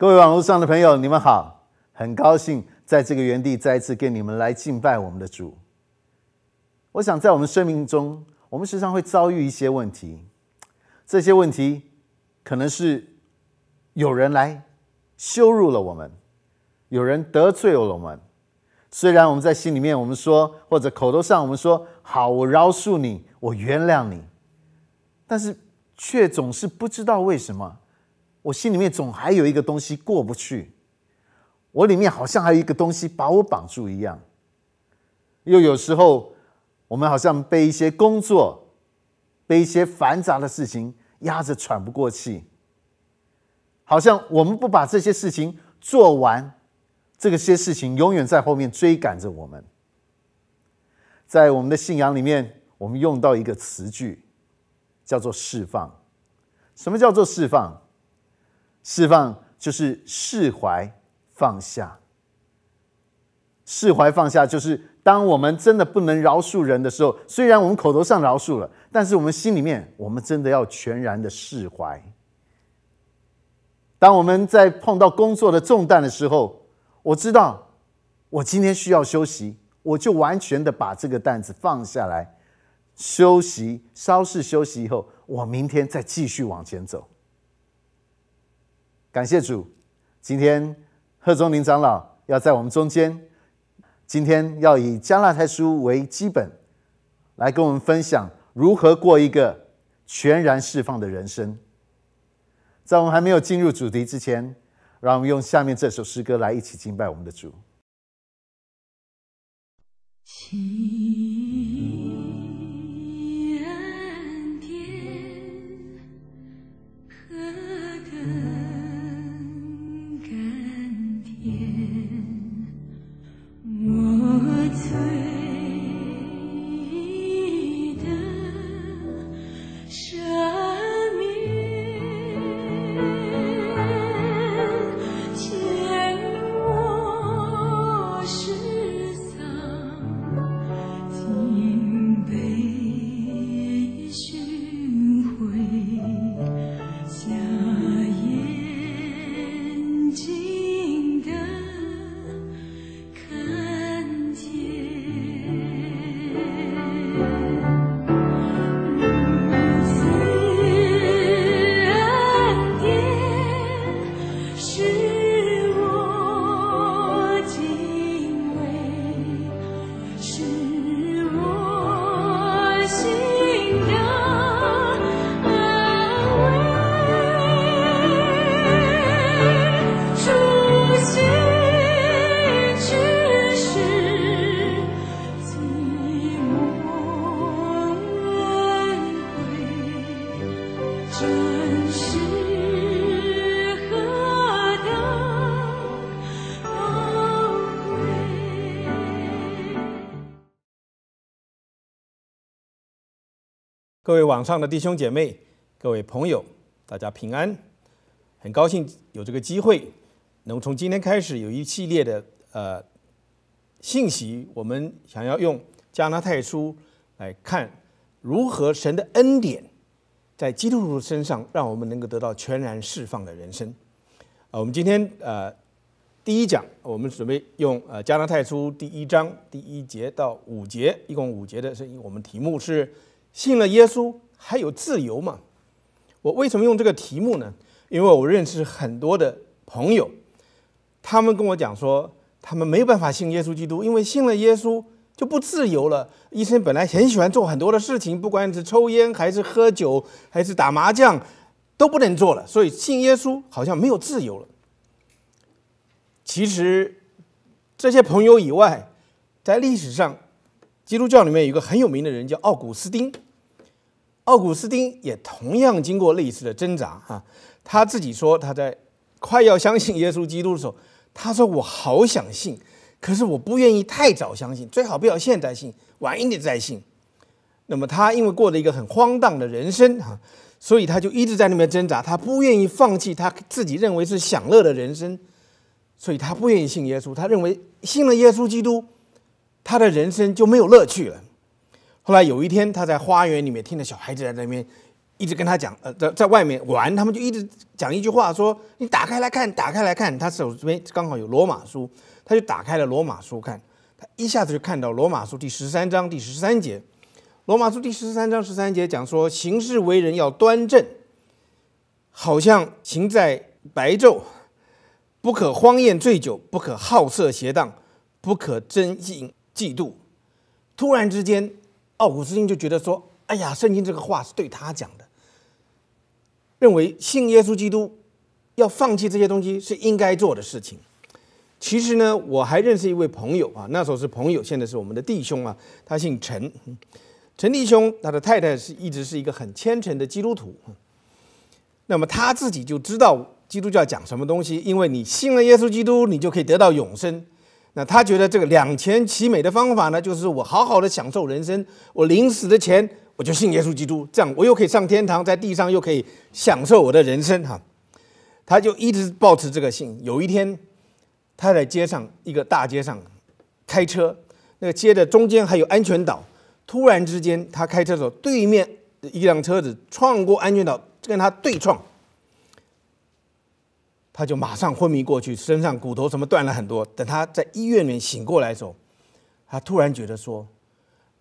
各位网络上的朋友，你们好！很高兴在这个原地再一次跟你们来敬拜我们的主。我想在我们生命中，我们时常会遭遇一些问题，这些问题可能是有人来羞辱了我们，有人得罪了我们。虽然我们在心里面我们说，或者口头上我们说好，我饶恕你，我原谅你，但是却总是不知道为什么。我心里面总还有一个东西过不去，我里面好像还有一个东西把我绑住一样。又有时候，我们好像被一些工作、被一些繁杂的事情压着喘不过气，好像我们不把这些事情做完，这个些事情永远在后面追赶着我们。在我们的信仰里面，我们用到一个词句，叫做释放。什么叫做释放？释放就是释怀放下，释怀放下就是当我们真的不能饶恕人的时候，虽然我们口头上饶恕了，但是我们心里面，我们真的要全然的释怀。当我们在碰到工作的重担的时候，我知道我今天需要休息，我就完全的把这个担子放下来，休息，稍事休息以后，我明天再继续往前走。感谢主，今天贺宗林长老要在我们中间，今天要以加拉太书为基本，来跟我们分享如何过一个全然释放的人生。在我们还没有进入主题之前，让我们用下面这首诗歌来一起敬拜我们的主。各位网上的弟兄姐妹、各位朋友，大家平安！很高兴有这个机会，能从今天开始有一系列的呃信息，我们想要用加拿太书来看如何神的恩典在基督徒身上，让我们能够得到全然释放的人生。啊，我们今天呃第一讲，我们准备用呃加拿太书第一章第一节到五节，一共五节的声音，我们题目是。信了耶稣还有自由吗？我为什么用这个题目呢？因为我认识很多的朋友，他们跟我讲说，他们没有办法信耶稣基督，因为信了耶稣就不自由了。一生本来很喜欢做很多的事情，不管是抽烟还是喝酒还是打麻将，都不能做了。所以信耶稣好像没有自由了。其实这些朋友以外，在历史上。基督教里面有一个很有名的人叫奥古斯丁，奥古斯丁也同样经过类似的挣扎哈。他自己说他在快要相信耶稣基督的时候，他说我好想信，可是我不愿意太早相信，最好不要现在信，晚一点再信。那么他因为过了一个很荒诞的人生哈，所以他就一直在那边挣扎，他不愿意放弃他自己认为是享乐的人生，所以他不愿意信耶稣，他认为信了耶稣基督。他的人生就没有乐趣了。后来有一天，他在花园里面听着小孩子在那边一直跟他讲，呃，在在外面玩，他们就一直讲一句话，说你打开来看，打开来看，他手这边刚好有罗马书，他就打开了罗马书看，他一下子就看到罗马书第十三章第十三节，罗马书第十三章十三节讲说，行事为人要端正，好像行在白昼，不可荒宴醉酒，不可好色邪荡，不可争竞嫉妒。突然之间，奥古斯丁就觉得说，哎呀，圣经这个话是对他讲的。认为信耶稣基督要放弃这些东西是应该做的事情。其实呢，我还认识一位朋友啊，那时候是朋友，现在是我们的弟兄啊。他姓陈，陈弟兄，他的太太是一直是一个很虔诚的基督徒。那么他自己就知道基督教讲什么东西，因为你信了耶稣基督，你就可以得到永生。那他觉得这个两全其美的方法呢，就是我好好的享受人生，我临死的前。我就信耶稣基督，这样我又可以上天堂，在地上又可以享受我的人生 哈。他就一直保持这个信。有一天，他在街上一个大街上开车，那个街的中间还有安全岛。突然之间，他开车的时候，对面一辆车子撞过安全岛，跟他对撞，他就马上昏迷过去，身上骨头什么断了很多。等他在医院里面醒过来的时候，他突然觉得说，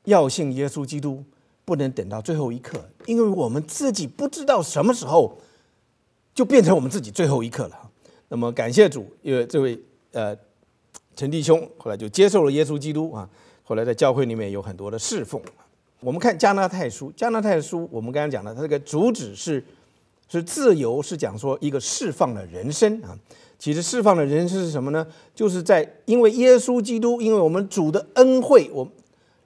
要信耶稣基督。不能等到最后一刻，因为我们自己不知道什么时候就变成我们自己最后一刻了。那么感谢主，因为这位呃陈弟兄后来就接受了耶稣基督啊，后来在教会里面有很多的侍奉。我们看加拿大书，加拿大书我们刚刚讲的，它这个主旨是是自由，是讲说一个释放的人生啊。其实释放的人生是什么呢？就是在因为耶稣基督，因为我们主的恩惠，我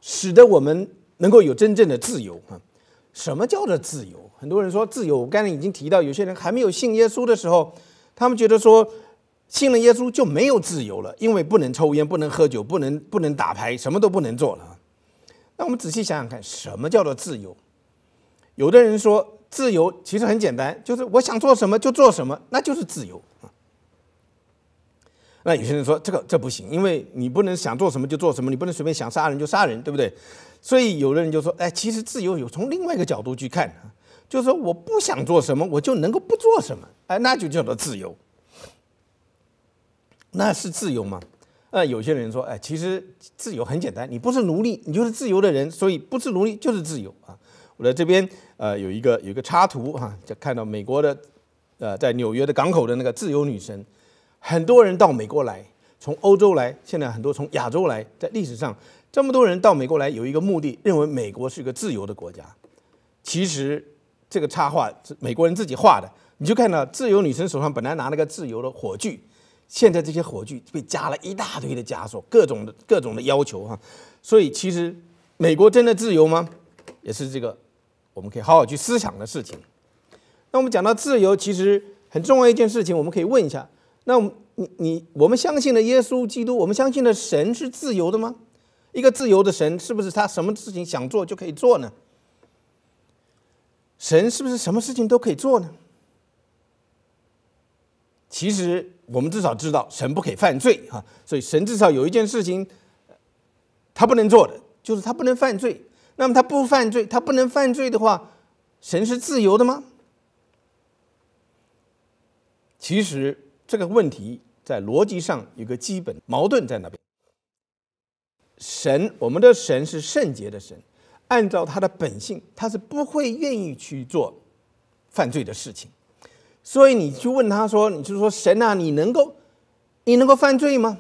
使得我们。能够有真正的自由啊？什么叫做自由？很多人说自由，我刚才已经提到，有些人还没有信耶稣的时候，他们觉得说信了耶稣就没有自由了，因为不能抽烟，不能喝酒，不能不能打牌，什么都不能做了。那我们仔细想想看，什么叫做自由？有的人说自由其实很简单，就是我想做什么就做什么，那就是自由啊。那有些人说这个这不行，因为你不能想做什么就做什么，你不能随便想杀人就杀人，对不对？所以有的人就说：“哎，其实自由有从另外一个角度去看，就是说我不想做什么，我就能够不做什么，哎，那就叫做自由。那是自由吗？呃，有些人说：哎，其实自由很简单，你不是奴隶，你就是自由的人，所以不是奴隶就是自由啊。我在这边呃有一个有一个插图哈，就看到美国的呃在纽约的港口的那个自由女神，很多人到美国来，从欧洲来，现在很多从亚洲来，在历史上。”这么多人到美国来，有一个目的，认为美国是一个自由的国家。其实这个插画是美国人自己画的。你就看到自由女神手上本来拿了个自由的火炬，现在这些火炬被加了一大堆的枷锁，各种的各种的要求哈。所以其实美国真的自由吗？也是这个我们可以好好去思想的事情。那我们讲到自由，其实很重要一件事情，我们可以问一下：那我你你我们相信的耶稣基督，我们相信的神是自由的吗？一个自由的神，是不是他什么事情想做就可以做呢？神是不是什么事情都可以做呢？其实我们至少知道，神不可以犯罪啊，所以神至少有一件事情，他不能做的，就是他不能犯罪。那么他不犯罪，他不能犯罪的话，神是自由的吗？其实这个问题在逻辑上有个基本矛盾在那边。神，我们的神是圣洁的神，按照他的本性，他是不会愿意去做犯罪的事情。所以你去问他说，你就说神啊，你能够，你能够犯罪吗？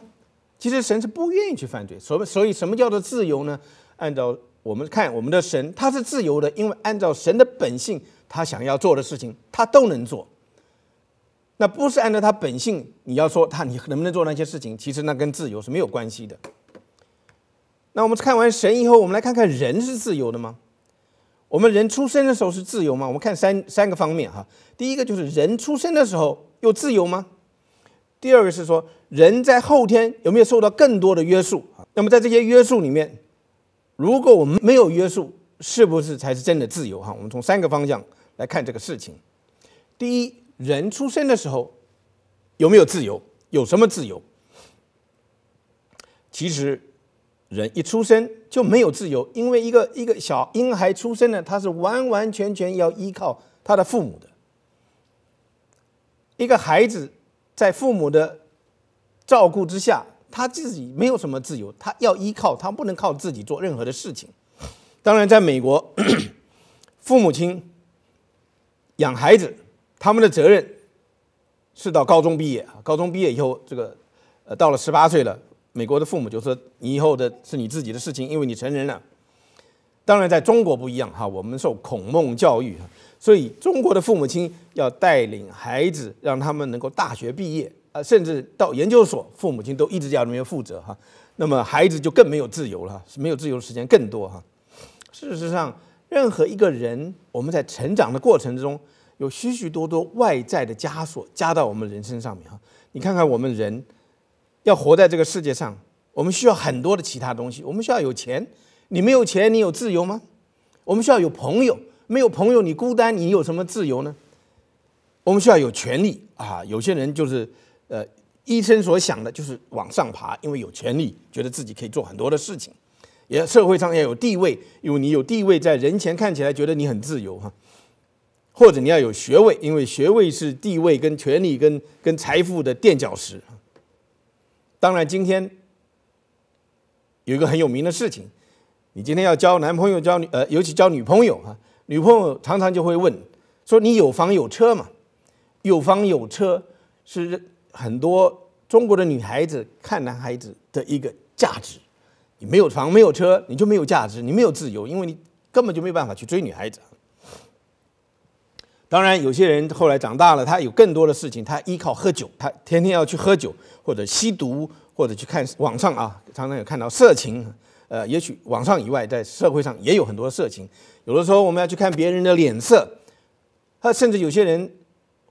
其实神是不愿意去犯罪。所所以什么叫做自由呢？按照我们看，我们的神他是自由的，因为按照神的本性，他想要做的事情，他都能做。那不是按照他本性，你要说他你能不能做那些事情，其实那跟自由是没有关系的。那我们看完神以后，我们来看看人是自由的吗？我们人出生的时候是自由吗？我们看三三个方面哈。第一个就是人出生的时候有自由吗？第二个是说人在后天有没有受到更多的约束？那么在这些约束里面，如果我们没有约束，是不是才是真的自由？哈，我们从三个方向来看这个事情。第一，人出生的时候有没有自由？有什么自由？其实。人一出生就没有自由，因为一个一个小婴孩出生呢，他是完完全全要依靠他的父母的。一个孩子在父母的照顾之下，他自己没有什么自由，他要依靠，他不能靠自己做任何的事情。当然，在美国，父母亲养孩子，他们的责任是到高中毕业啊，高中毕业以后，这个呃到了十八岁了。美国的父母就说：“你以后的是你自己的事情，因为你成人了。”当然，在中国不一样哈，我们受孔孟教育，所以中国的父母亲要带领孩子，让他们能够大学毕业啊，甚至到研究所，父母亲都一直要那边负责哈。那么孩子就更没有自由了，没有自由的时间更多哈。事实上，任何一个人，我们在成长的过程中，有许许多多外在的枷锁加到我们人身上面哈。你看看我们人。要活在这个世界上，我们需要很多的其他东西。我们需要有钱，你没有钱，你有自由吗？我们需要有朋友，没有朋友，你孤单，你有什么自由呢？我们需要有权利啊！有些人就是，呃，医生所想的就是往上爬，因为有权利，觉得自己可以做很多的事情。也社会上要有地位，因为你有地位，在人前看起来觉得你很自由哈。或者你要有学位，因为学位是地位跟权力跟跟财富的垫脚石。当然，今天有一个很有名的事情，你今天要交男朋友、交女呃，尤其交女朋友哈，女朋友常常就会问说：“你有房有车吗？”有房有车是很多中国的女孩子看男孩子的一个价值。你没有房没有车，你就没有价值，你没有自由，因为你根本就没有办法去追女孩子。当然，有些人后来长大了，他有更多的事情，他依靠喝酒，他天天要去喝酒。或者吸毒，或者去看网上啊，常常有看到色情，呃，也许网上以外，在社会上也有很多色情。有的时候我们要去看别人的脸色，他甚至有些人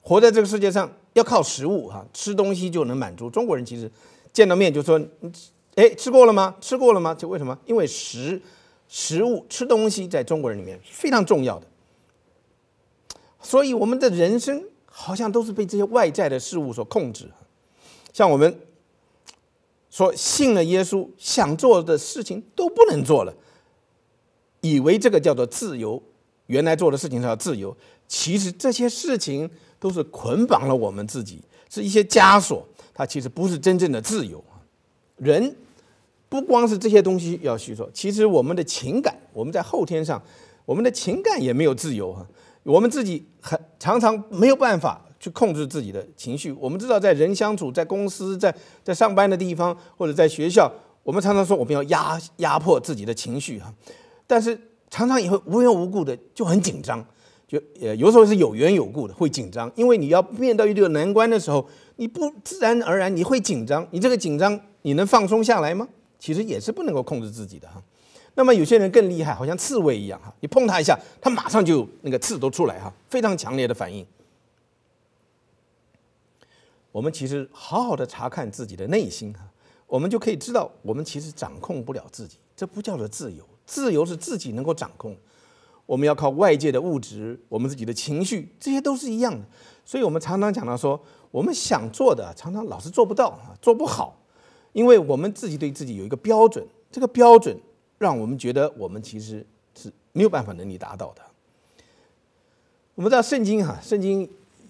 活在这个世界上要靠食物哈，吃东西就能满足。中国人其实见到面就说：“哎，吃过了吗？吃过了吗？”就为什么？因为食食物吃东西在中国人里面是非常重要的，所以我们的人生好像都是被这些外在的事物所控制。像我们说信了耶稣，想做的事情都不能做了，以为这个叫做自由，原来做的事情叫自由，其实这些事情都是捆绑了我们自己，是一些枷锁，它其实不是真正的自由。人不光是这些东西要去做，其实我们的情感，我们在后天上，我们的情感也没有自由哈，我们自己很常常没有办法。去控制自己的情绪。我们知道，在人相处、在公司、在在上班的地方或者在学校，我们常常说我们要压压迫自己的情绪哈，但是常常也会无缘无故的就很紧张，就呃有时候是有缘有故的会紧张，因为你要面对一个难关的时候，你不自然而然你会紧张，你这个紧张你能放松下来吗？其实也是不能够控制自己的哈。那么有些人更厉害，好像刺猬一样哈，你碰他一下，他马上就那个刺都出来哈，非常强烈的反应。我们其实好好的查看自己的内心哈，我们就可以知道，我们其实掌控不了自己，这不叫做自由。自由是自己能够掌控，我们要靠外界的物质，我们自己的情绪，这些都是一样的。所以我们常常讲到说，我们想做的，常常老是做不到啊，做不好，因为我们自己对自己有一个标准，这个标准让我们觉得我们其实是没有办法能力达到的。我们知道圣经哈，圣经。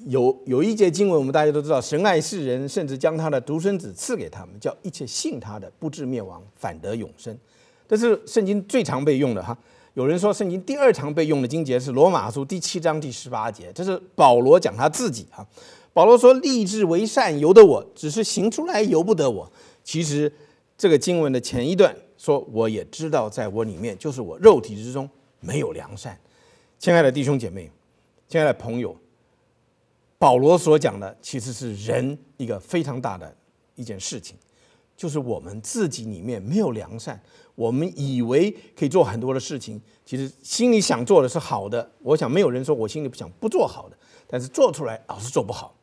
有有一节经文，我们大家都知道，神爱世人，甚至将他的独生子赐给他们，叫一切信他的不至灭亡，反得永生。这是圣经最常被用的哈。有人说，圣经第二常被用的经节是罗马书第七章第十八节，这是保罗讲他自己哈。保罗说：“立志为善由得我，只是行出来由不得我。”其实这个经文的前一段说：“我也知道，在我里面，就是我肉体之中没有良善。”亲爱的弟兄姐妹，亲爱的朋友。保罗所讲的其实是人一个非常大的一件事情，就是我们自己里面没有良善，我们以为可以做很多的事情，其实心里想做的是好的。我想没有人说我心里不想不做好的，但是做出来老是做不好。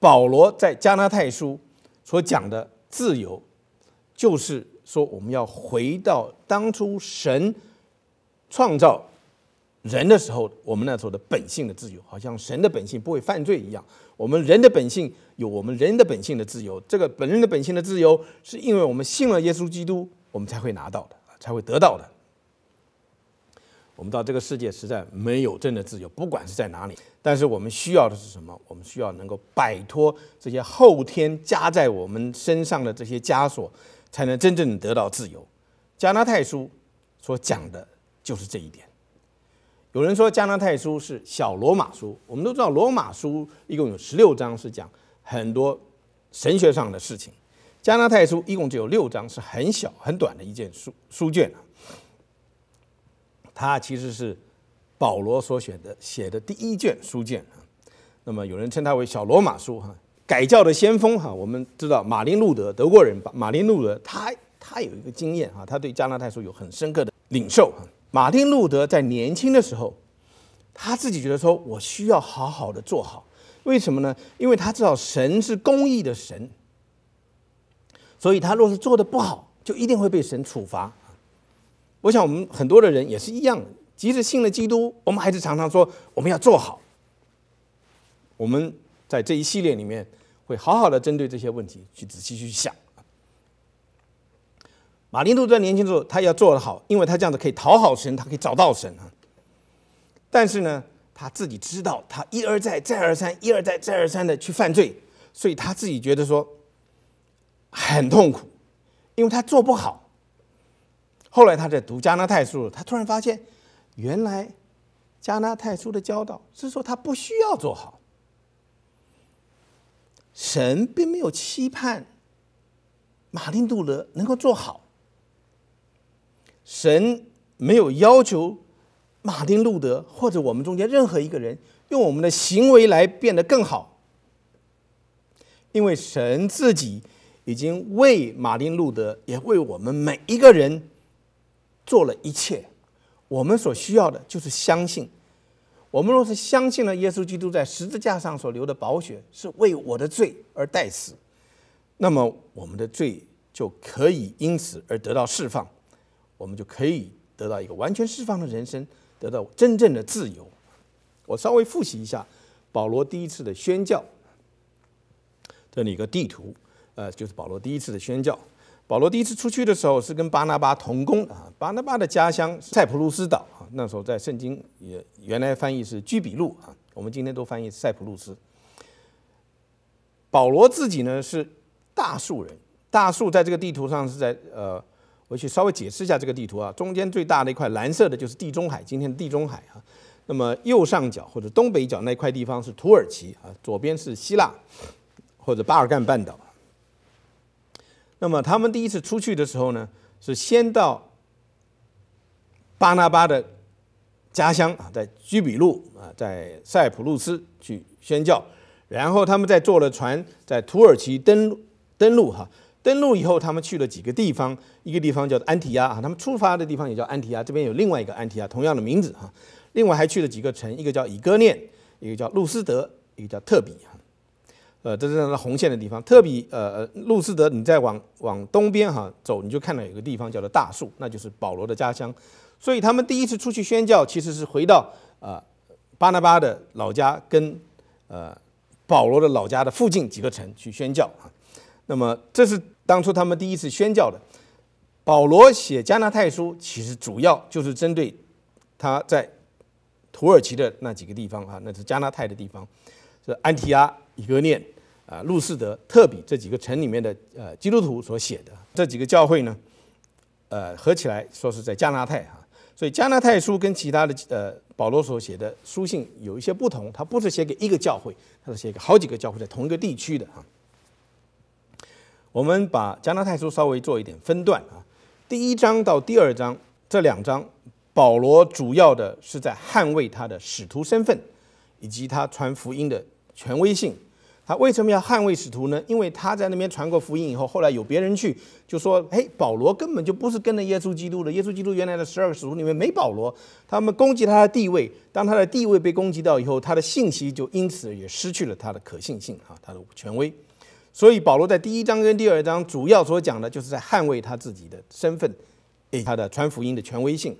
保罗在加拉太书所讲的自由，就是说我们要回到当初神创造人的时候，我们那时候的本性的自由，好像神的本性不会犯罪一样。我们人的本性有我们人的本性的自由，这个本人的本性的自由，是因为我们信了耶稣基督，我们才会拿到的，才会得到的。我们到这个世界实在没有真的自由，不管是在哪里。但是我们需要的是什么？我们需要能够摆脱这些后天加在我们身上的这些枷锁，才能真正得到自由。加拿太书所讲的就是这一点。有人说加拿太书是小罗马书，我们都知道罗马书一共有十六章，是讲很多神学上的事情。加拿太书一共只有六章，是很小很短的一件书书卷啊。它其实是保罗所选的写的第一卷书卷啊。那么有人称它为小罗马书哈。改教的先锋哈，我们知道马丁路德德国人？马丁路德他他有一个经验哈，他对加拿太书有很深刻的领受哈。马丁路德在年轻的时候，他自己觉得说：“我需要好好的做好，为什么呢？因为他知道神是公义的神，所以他若是做的不好，就一定会被神处罚。”我想我们很多的人也是一样，即使信了基督，我们还是常常说我们要做好。我们在这一系列里面会好好的针对这些问题去仔细去想。马丁路德年轻时候，他要做得好，因为他这样子可以讨好神，他可以找到神啊。但是呢，他自己知道，他一而再、再而三、一而再、再而三的去犯罪，所以他自己觉得说很痛苦，因为他做不好。后来他在读加拿太书，他突然发现，原来加拿太书的教导是说他不需要做好，神并没有期盼马丁路德能够做好。神没有要求马丁路德或者我们中间任何一个人用我们的行为来变得更好，因为神自己已经为马丁路德也为我们每一个人做了一切。我们所需要的就是相信。我们若是相信了耶稣基督在十字架上所流的宝血是为我的罪而代死，那么我们的罪就可以因此而得到释放。我们就可以得到一个完全释放的人生，得到真正的自由。我稍微复习一下保罗第一次的宣教，这里一个地图，呃，就是保罗第一次的宣教。保罗第一次出去的时候是跟巴拿巴同工啊，巴拿巴的家乡塞浦路斯岛啊，那时候在圣经也原来翻译是居比路啊，我们今天都翻译塞浦路斯。保罗自己呢是大树人，大树在这个地图上是在呃。我去稍微解释一下这个地图啊，中间最大的一块蓝色的就是地中海，今天的地中海啊。那么右上角或者东北角那块地方是土耳其啊，左边是希腊或者巴尔干半岛。那么他们第一次出去的时候呢，是先到巴拿巴的家乡啊，在居比路啊，在塞浦路斯去宣教，然后他们再坐了船在土耳其登登陆哈。登陆以后，他们去了几个地方，一个地方叫做安提亚啊，他们出发的地方也叫安提亚，这边有另外一个安提亚，同样的名字哈。另外还去了几个城，一个叫以哥念，一个叫路斯德，一个叫特比哈。呃，这是那红线的地方。特比呃，路斯德，你再往往东边哈走，你就看到有个地方叫做大树，那就是保罗的家乡。所以他们第一次出去宣教，其实是回到呃巴拿巴的老家跟呃保罗的老家的附近几个城去宣教啊。那么这是。当初他们第一次宣教的，保罗写加拿太书，其实主要就是针对他在土耳其的那几个地方啊，那是加拿太的地方，是安提阿、以哥念啊、路士德、特比这几个城里面的呃基督徒所写的这几个教会呢，呃合起来说是在加拿太啊，所以加拿太书跟其他的呃保罗所写的书信有一些不同，他不是写给一个教会，他是写给好几个教会在同一个地区的啊。我们把加拿太书稍微做一点分段啊，第一章到第二章这两章，保罗主要的是在捍卫他的使徒身份，以及他传福音的权威性。他为什么要捍卫使徒呢？因为他在那边传过福音以后，后来有别人去就说：“嘿，保罗根本就不是跟着耶稣基督的，耶稣基督原来的十二个使徒里面没保罗。”他们攻击他的地位，当他的地位被攻击到以后，他的信息就因此也失去了他的可信性啊，他的权威。所以保罗在第一章跟第二章主要所讲的，就是在捍卫他自己的身份，以他的传福音的权威性。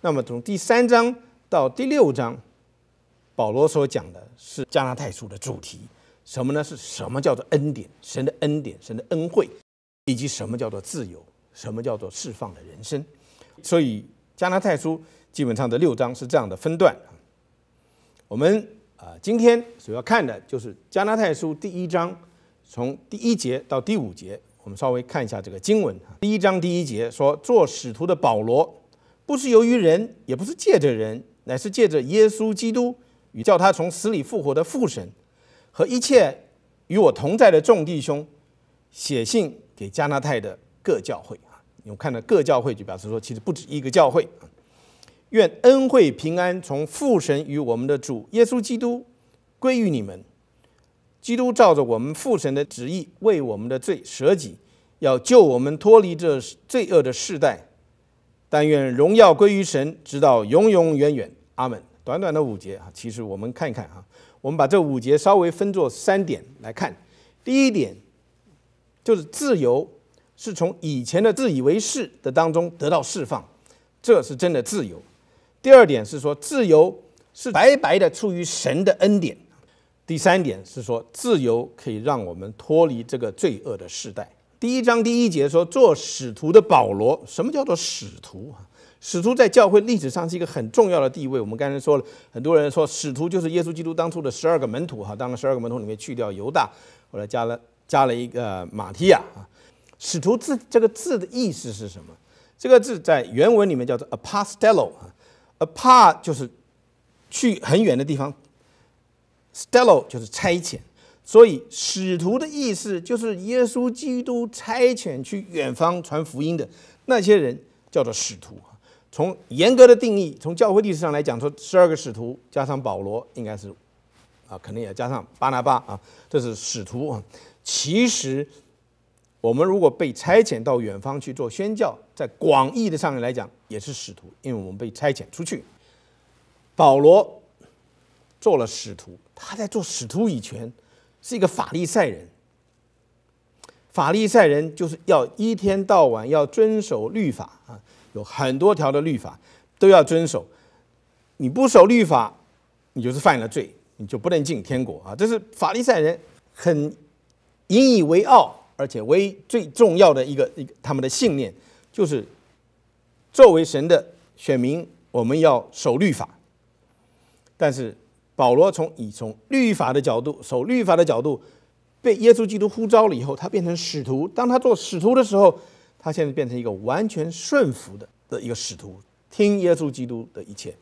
那么从第三章到第六章，保罗所讲的是加拉太书的主题，什么呢？是什么叫做恩典？神的恩典，神的恩惠，以及什么叫做自由？什么叫做释放的人生？所以加拉太书基本上的六章是这样的分段。我们啊，今天所要看的就是加拉太书第一章，从第一节到第五节，我们稍微看一下这个经文。第一章第一节说：“做使徒的保罗，不是由于人，也不是借着人，乃是借着耶稣基督与叫他从死里复活的父神和一切与我同在的众弟兄，写信给加拿大的各教会啊。我们看到各教会，就表示说，其实不止一个教会。”愿恩惠平安从父神与我们的主耶稣基督归于你们。基督照着我们父神的旨意，为我们的罪舍己，要救我们脱离这罪恶的世代。但愿荣耀归于神，直到永永远远。阿门。短短的五节啊，其实我们看一看啊，我们把这五节稍微分作三点来看。第一点就是自由是从以前的自以为是的当中得到释放，这是真的自由。第二点是说，自由是白白的出于神的恩典。第三点是说，自由可以让我们脱离这个罪恶的时代。第一章第一节说，做使徒的保罗，什么叫做使徒啊？使徒在教会历史上是一个很重要的地位。我们刚才说了，很多人说使徒就是耶稣基督当初的十二个门徒哈，当然十二个门徒里面去掉犹大，后来加了加了一个马提亚啊。使徒字这个字的意思是什么？这个字在原文里面叫做 apostello 啊。apart 就是去很远的地方，stello 就是差遣，所以使徒的意思就是耶稣基督差遣去远方传福音的那些人叫做使徒。从严格的定义，从教会历史上来讲，说十二个使徒加上保罗，应该是啊，可能也加上巴拿巴啊，这是使徒啊。其实我们如果被差遣到远方去做宣教，在广义的上面来讲。也是使徒，因为我们被差遣出去。保罗做了使徒，他在做使徒以前是一个法利赛人。法利赛人就是要一天到晚要遵守律法啊，有很多条的律法都要遵守。你不守律法，你就是犯了罪，你就不能进天国啊！这是法利赛人很引以为傲，而且为最重要的一个一个他们的信念就是。作为神的选民，我们要守律法。但是保罗从以从律法的角度守律法的角度，被耶稣基督呼召了以后，他变成使徒。当他做使徒的时候，他现在变成一个完全顺服的的一个使徒，听耶稣基督的一切。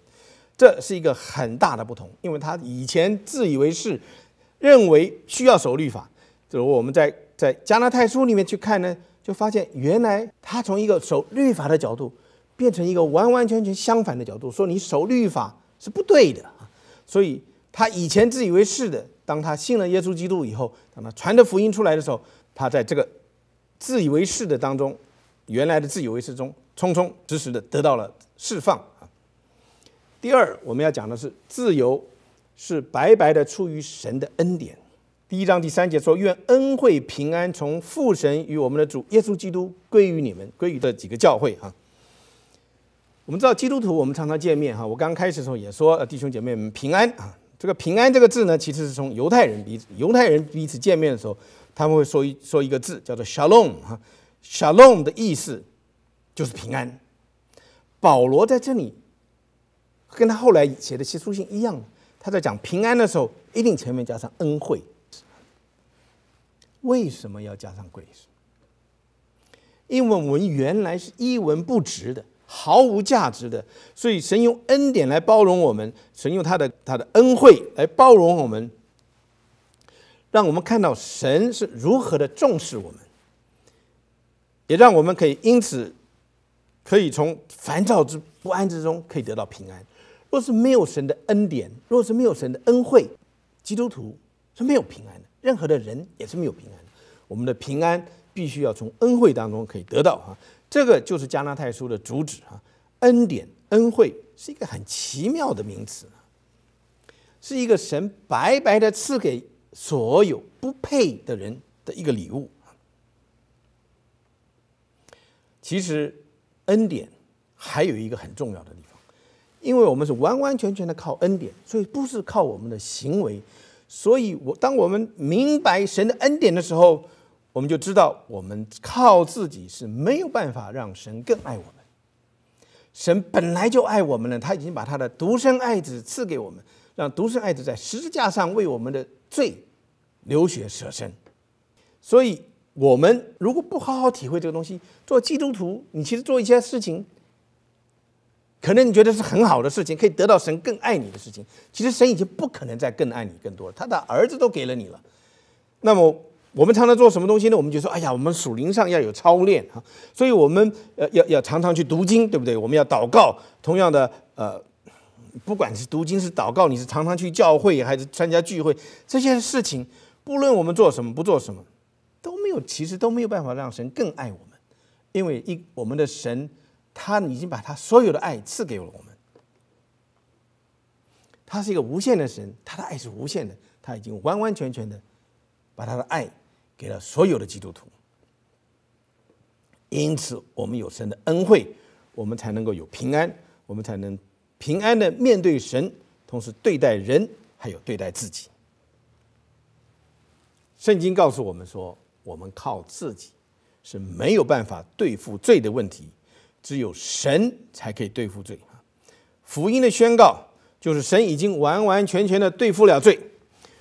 这是一个很大的不同，因为他以前自以为是，认为需要守律法。就是我们在在加拉太书里面去看呢，就发现原来他从一个守律法的角度。变成一个完完全全相反的角度，说你守律法是不对的！所以他以前自以为是的，当他信了耶稣基督以后，当他传的福音出来的时候，他在这个自以为是的当中，原来的自以为是中，匆匆直实的得到了释放啊。第二，我们要讲的是自由是白白的出于神的恩典。第一章第三节说：“愿恩惠平安从父神与我们的主耶稣基督归于你们，归于这几个教会啊。”我们知道基督徒，我们常常见面哈。我刚开始的时候也说，弟兄姐妹们平安啊。这个平安这个字呢，其实是从犹太人彼此犹太人彼此见面的时候，他们会说一说一个字，叫做 shalom 哈。shalom 的意思就是平安。保罗在这里跟他后来写的些书信一样，他在讲平安的时候，一定前面加上恩惠。为什么要加上 grace？因为我们原来是一文不值的。毫无价值的，所以神用恩典来包容我们，神用他的他的恩惠来包容我们，让我们看到神是如何的重视我们，也让我们可以因此可以从烦躁之不安之中可以得到平安。若是没有神的恩典，若是没有神的恩惠，基督徒是没有平安的，任何的人也是没有平安的。我们的平安必须要从恩惠当中可以得到啊。这个就是加纳太书的主旨啊，恩典、恩惠是一个很奇妙的名词，是一个神白白的赐给所有不配的人的一个礼物。其实，恩典还有一个很重要的地方，因为我们是完完全全的靠恩典，所以不是靠我们的行为。所以我当我们明白神的恩典的时候，我们就知道我们靠自己是没有办法让神更爱我们。神本来就爱我们了，他已经把他的独生爱子赐给我们，让独生爱子在十字架上为我们的罪流血舍身。所以，我们如果不好好体会这个东西，做基督徒，你其实做一些事情，可能你觉得是很好的事情，可以得到神更爱你的事情。其实神已经不可能再更爱你更多，他的儿子都给了你了。那么，我们常常做什么东西呢？我们就说：“哎呀，我们属灵上要有操练哈。”所以，我们呃要要常常去读经，对不对？我们要祷告。同样的，呃，不管是读经是祷告，你是常常去教会还是参加聚会，这些事情，不论我们做什么不做什么，都没有，其实都没有办法让神更爱我们，因为一我们的神他已经把他所有的爱赐给了我们。他是一个无限的神，他的爱是无限的，他已经完完全全的把他的爱。给了所有的基督徒，因此我们有神的恩惠，我们才能够有平安，我们才能平安的面对神，同时对待人，还有对待自己。圣经告诉我们说，我们靠自己是没有办法对付罪的问题，只有神才可以对付罪。福音的宣告就是神已经完完全全的对付了罪。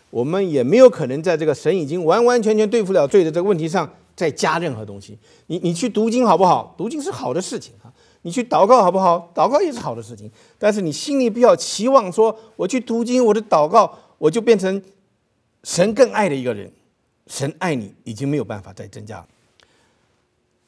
我们也没有可能在这个神已经完完全全对付了罪的这个问题上再加任何东西。你你去读经好不好？读经是好的事情啊。你去祷告好不好？祷告也是好的事情。但是你心里不要期望说，我去读经，我的祷告，我就变成神更爱的一个人。神爱你已经没有办法再增加了。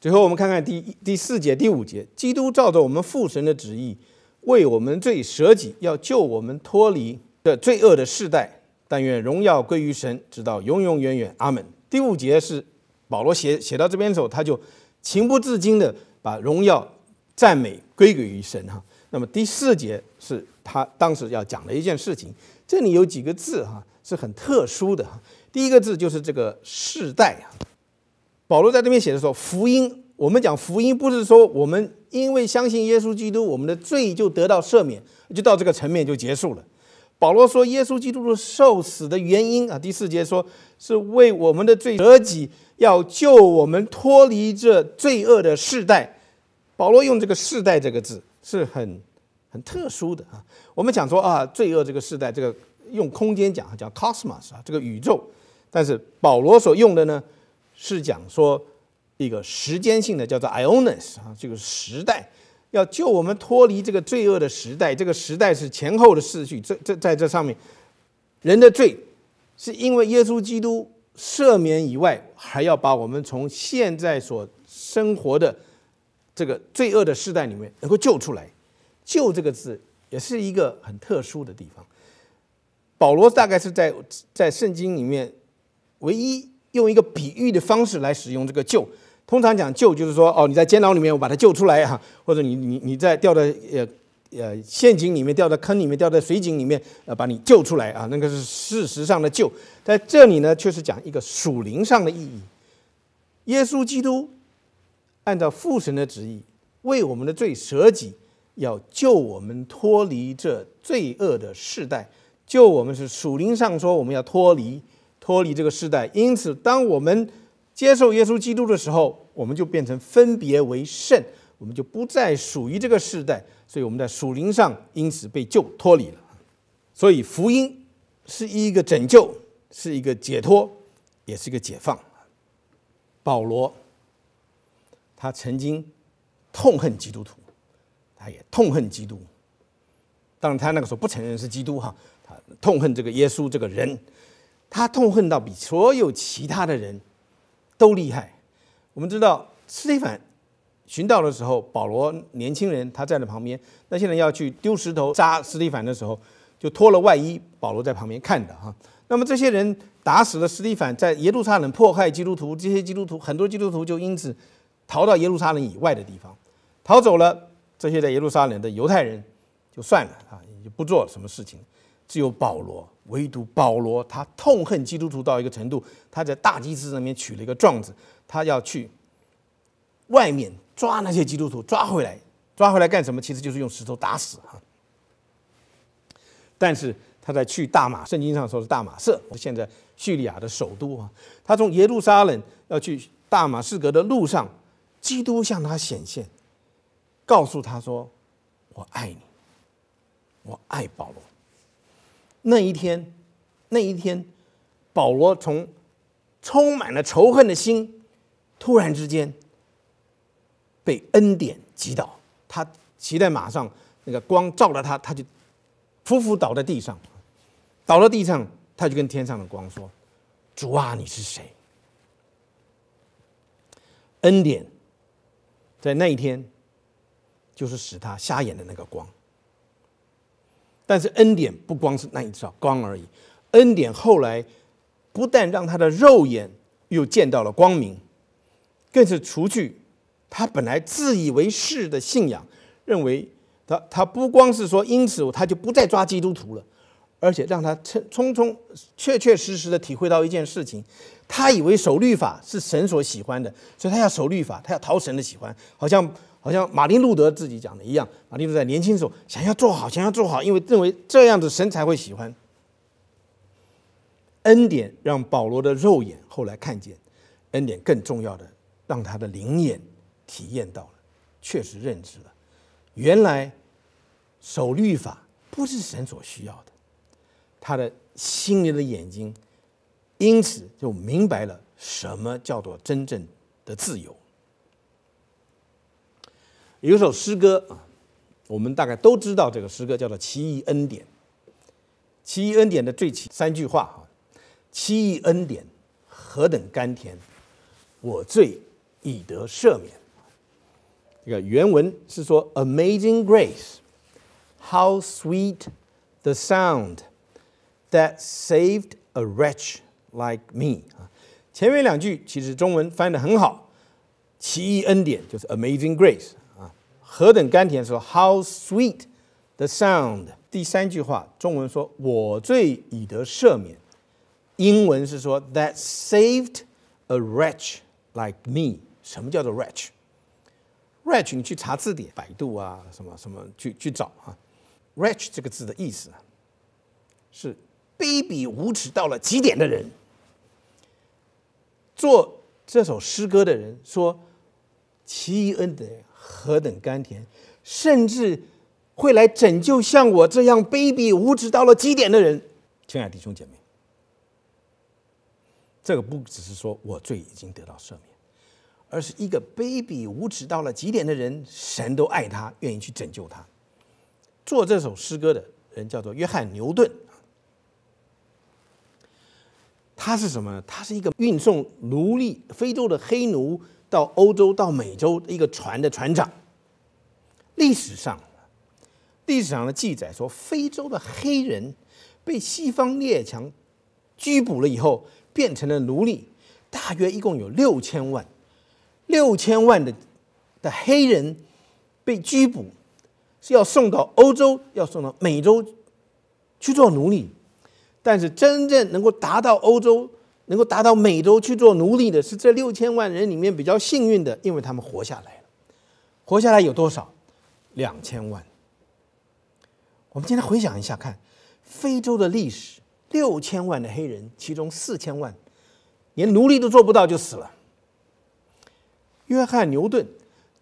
最后我们看看第第四节、第五节，基督照着我们父神的旨意，为我们罪舍己，要救我们脱离的罪恶的世代。但愿荣耀归于神，直到永永远远。阿门。第五节是保罗写写到这边的时候，他就情不自禁的把荣耀赞美归给于神哈。那么第四节是他当时要讲的一件事情，这里有几个字哈是很特殊的哈。第一个字就是这个世代啊。保罗在这边写的时候，福音我们讲福音不是说我们因为相信耶稣基督，我们的罪就得到赦免，就到这个层面就结束了。保罗说：“耶稣基督的受死的原因啊，第四节说是为我们的罪舍己，要救我们脱离这罪恶的世代。”保罗用这个“世代”这个字是很很特殊的啊。我们讲说啊，罪恶这个世代，这个用空间讲叫 cosmos 啊，这个宇宙。但是保罗所用的呢，是讲说一个时间性的，叫做 ionos 啊，这个时代。要救我们脱离这个罪恶的时代，这个时代是前后的次序。这这在这上面，人的罪是因为耶稣基督赦免以外，还要把我们从现在所生活的这个罪恶的时代里面能够救出来。救这个字也是一个很特殊的地方。保罗大概是在在圣经里面唯一用一个比喻的方式来使用这个救。通常讲救就是说哦，你在监牢里面，我把他救出来哈，或者你你你在掉在呃呃陷阱里面，掉在坑里面，掉在水井里面，呃把你救出来啊，那个是事实上的救。在这里呢，却是讲一个属灵上的意义。耶稣基督按照父神的旨意，为我们的罪舍己，要救我们脱离这罪恶的世代。救我们是属灵上说，我们要脱离脱离这个世代。因此，当我们接受耶稣基督的时候，我们就变成分别为圣，我们就不再属于这个世代，所以我们在属灵上因此被救脱离了。所以福音是一个拯救，是一个解脱，也是一个解放。保罗他曾经痛恨基督徒，他也痛恨基督。当然，他那个时候不承认是基督哈，他痛恨这个耶稣这个人，他痛恨到比所有其他的人。都厉害。我们知道，斯蒂凡寻道的时候，保罗年轻人他站在旁边，那些人要去丢石头扎斯蒂凡的时候，就脱了外衣，保罗在旁边看的哈。那么这些人打死了斯蒂凡，在耶路撒冷迫害基督徒，这些基督徒很多基督徒就因此逃到耶路撒冷以外的地方，逃走了。这些在耶路撒冷的犹太人就算了啊，也就不做什么事情。只有保罗，唯独保罗，他痛恨基督徒到一个程度，他在大祭司那边取了一个状子，他要去外面抓那些基督徒，抓回来，抓回来干什么？其实就是用石头打死哈。但是他在去大马，圣经上说是大马色，现在叙利亚的首都啊。他从耶路撒冷要去大马士革的路上，基督向他显现，告诉他说：“我爱你，我爱保罗。”那一天，那一天，保罗从充满了仇恨的心，突然之间被恩典击倒，他骑在马上，那个光照了他，他就匍匐倒在地上，倒在地上，他就跟天上的光说：“主啊，你是谁？”恩典在那一天，就是使他瞎眼的那个光。但是恩典不光是那一道光而已，恩典后来不但让他的肉眼又见到了光明，更是除去他本来自以为是的信仰，认为他他不光是说因此他就不再抓基督徒了，而且让他匆匆匆确确实实的体会到一件事情，他以为守律法是神所喜欢的，所以他要守律法，他要讨神的喜欢，好像。好像马丁路德自己讲的一样，马丁路德在年轻时候想要做好，想要做好，因为认为这样子神才会喜欢。恩典让保罗的肉眼后来看见，恩典更重要的让他的灵眼体验到了，确实认知了，原来守律法不是神所需要的，他的心灵的眼睛因此就明白了什么叫做真正的自由。有一首诗歌啊，我们大概都知道这个诗歌叫做《奇异恩典》。奇异恩典的最起三句话哈，奇异恩典何等甘甜，我罪已得赦免。这个原文是说：“Amazing grace, how sweet the sound that saved a wretch like me。”啊，前面两句其实中文翻的很好，奇异恩典就是 Amazing grace。何等甘甜！说 How sweet the sound。第三句话，中文说“我罪已得赦免”，英文是说 “That saved a wretch like me”。什么叫做 wretch？wretch 你去查字典，百度啊，什么什么去去找啊。wretch 这个字的意思是卑鄙无耻到了极点的人。做这首诗歌的人说：“其恩的。”何等甘甜，甚至会来拯救像我这样卑鄙无耻到了极点的人。亲爱的弟兄姐妹，这个不只是说我罪已经得到赦免，而是一个卑鄙无耻到了极点的人，神都爱他，愿意去拯救他。做这首诗歌的人叫做约翰牛顿，他是什么呢？他是一个运送奴隶非洲的黑奴。到欧洲、到美洲一个船的船长。历史上，历史上的记载说，非洲的黑人被西方列强拘捕了以后，变成了奴隶，大约一共有六千万，六千万的的黑人被拘捕，是要送到欧洲，要送到美洲去做奴隶，但是真正能够达到欧洲。能够达到美洲去做奴隶的是这六千万人里面比较幸运的，因为他们活下来了。活下来有多少？两千万。我们今天回想一下，看非洲的历史，六千万的黑人，其中四千万连奴隶都做不到就死了。约翰牛顿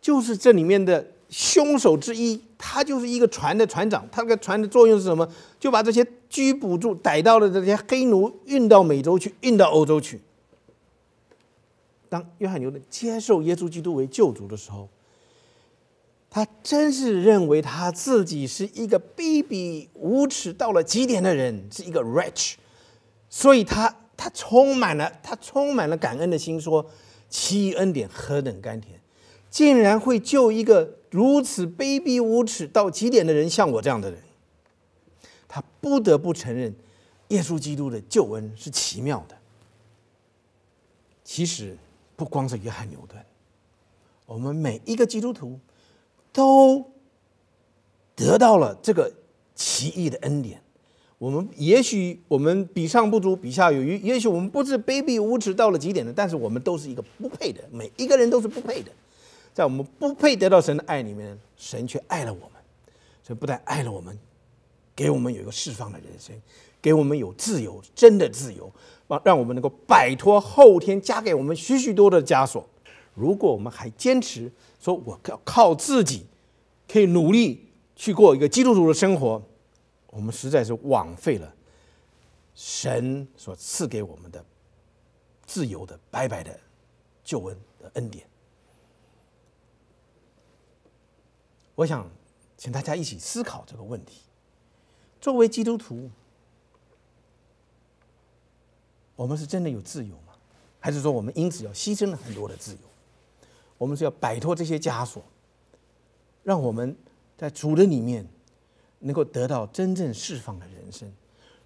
就是这里面的凶手之一。他就是一个船的船长，他那个船的作用是什么？就把这些拘捕住、逮到的这些黑奴运到美洲去，运到欧洲去。当约翰牛顿接受耶稣基督为救主的时候，他真是认为他自己是一个卑鄙无耻到了极点的人，是一个 rich 所以他他充满了他充满了感恩的心，说：“奇恩典何等甘甜，竟然会救一个。”如此卑鄙无耻到极点的人，像我这样的人，他不得不承认，耶稣基督的救恩是奇妙的。其实不光是约翰牛顿，我们每一个基督徒都得到了这个奇异的恩典。我们也许我们比上不足，比下有余；也许我们不是卑鄙无耻到了极点的，但是我们都是一个不配的，每一个人都是不配的。在我们不配得到神的爱里面，神却爱了我们，所以不但爱了我们，给我们有一个释放的人生，给我们有自由，真的自由，让让我们能够摆脱后天加给我们许许多多的枷锁。如果我们还坚持说我要靠自己，可以努力去过一个基督徒的生活，我们实在是枉费了神所赐给我们的自由的白白的救恩的恩典。我想请大家一起思考这个问题：作为基督徒，我们是真的有自由吗？还是说我们因此要牺牲了很多的自由？我们是要摆脱这些枷锁，让我们在主的里面能够得到真正释放的人生，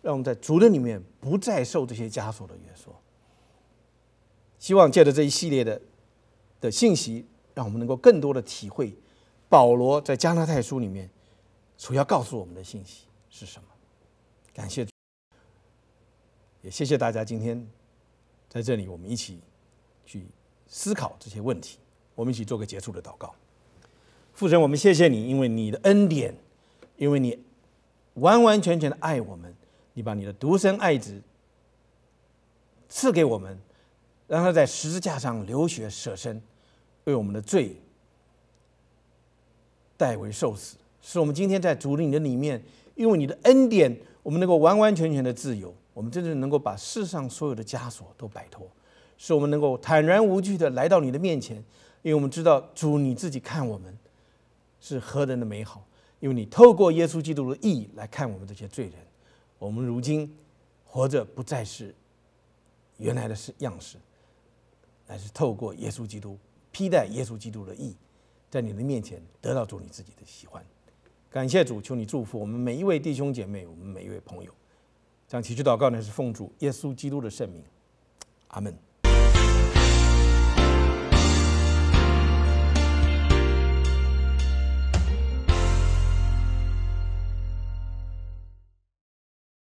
让我们在主的里面不再受这些枷锁的约束。希望借着这一系列的的信息，让我们能够更多的体会保罗在加拉太书里面所要告诉我们的信息是什么。感谢，也谢谢大家今天在这里，我们一起去思考这些问题。我们一起做个结束的祷告。父神，我们谢谢你，因为你的恩典，因为你完完全全的爱我们，你把你的独生爱子赐给我们，让他在十字架上流血舍身，为我们的罪代为受死，使我们今天在主领的里面，因为你的恩典，我们能够完完全全的自由，我们真正能够把世上所有的枷锁都摆脱，使我们能够坦然无惧的来到你的面前。因为我们知道主你自己看我们是何等的美好，因为你透过耶稣基督的义来看我们这些罪人，我们如今活着不再是原来的是样式，乃是透过耶稣基督披戴耶稣基督的义，在你的面前得到主你自己的喜欢。感谢主，求你祝福我们每一位弟兄姐妹，我们每一位朋友。这样祈求祷告呢，是奉主耶稣基督的圣名，阿门。